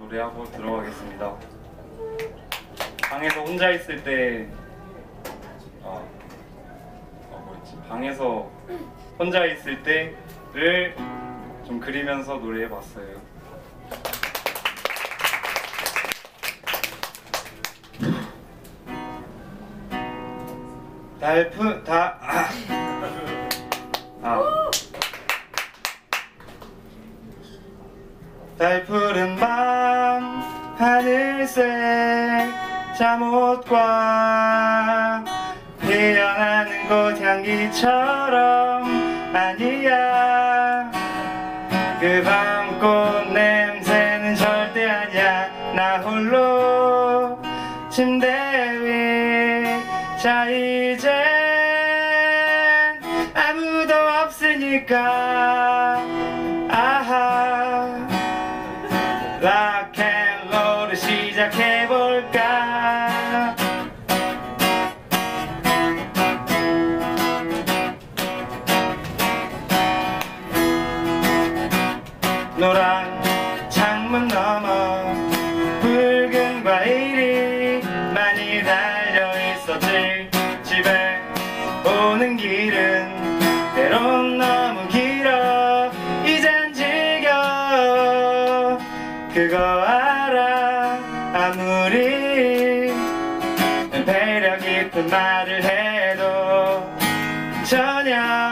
노래하고 들어가겠습니다. 방에서 혼자 있을 때 어, 어 뭐였지? 방에서 혼자 있을 때를 좀 그리면서 노래해봤어요. 달프 다 아. 아. 달푸른 밤 하늘색 잠옷과 피어나는 꽃 향기처럼 아니야. 그 밤꽃 냄새는 절대 아니야. 나 홀로 침대 위자 이젠 아무도 없으니까. 아하. 락앤 노란 창문 너머 붉은 과일이 많이 달려있었지. 집에 오는 길은 때론 너무 길어. 이젠 지겨. 그거 알아. 아무리 배려 깊은 말을 해도 전혀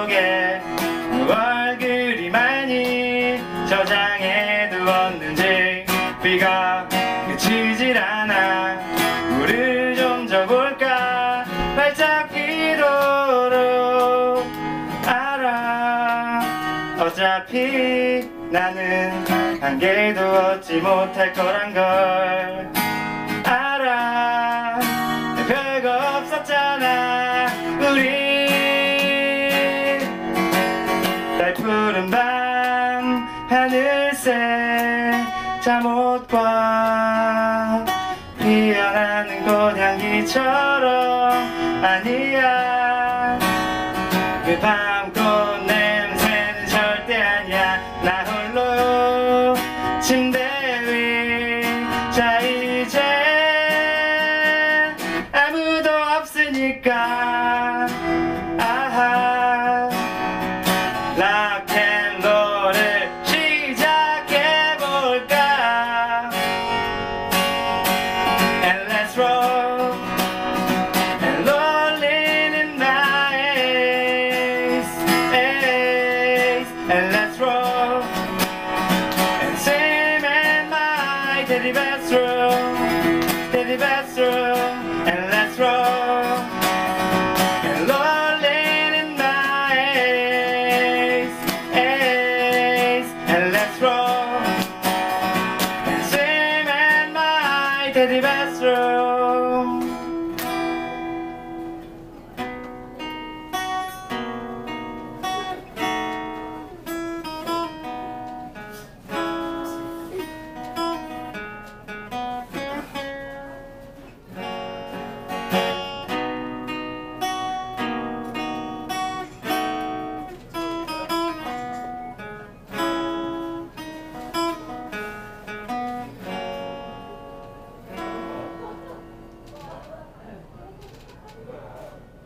속에 무얼 그리 많이 저장해 두었는지 비가 그치질 않아 물을 좀 줘볼까 활짝 피도록 알아. 어차피 나는 한 개도 얻지 못할 거란 걸 알아. 별거 없었잖아 잠옷과 피어나는 꽃향기처럼 아니야. 그 밤꽃 냄새는 절대 아니야. 나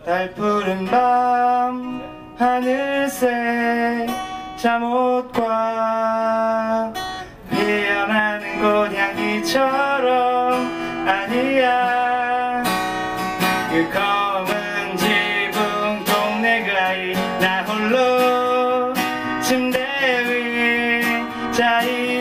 달푸른 밤 하늘색 잠옷과 피어나는 꽃향기처럼 아니야. 그 검은 지붕 동네 그 아이 나 홀로 침대 위 자 이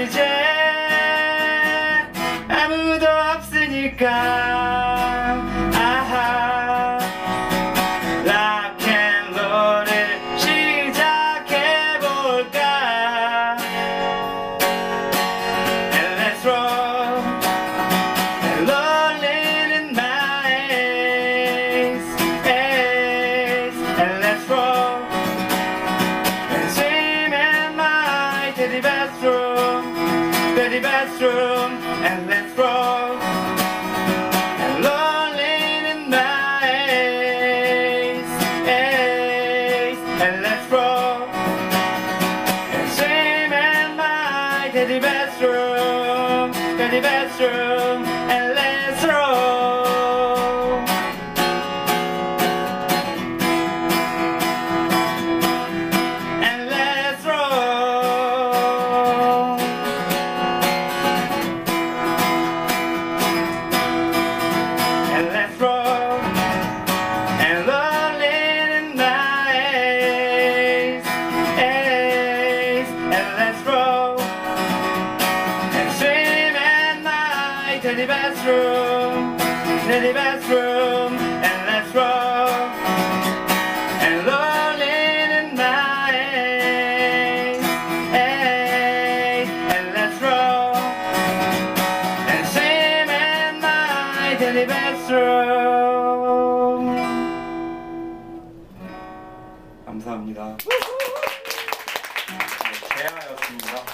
the bathroom. Teddy bathroom, teddy bathroom. And let's roll. And rolling in my ace. And let's roll. And swim in my teddy bathroom. 감사합니다. 네, 개하였습니다.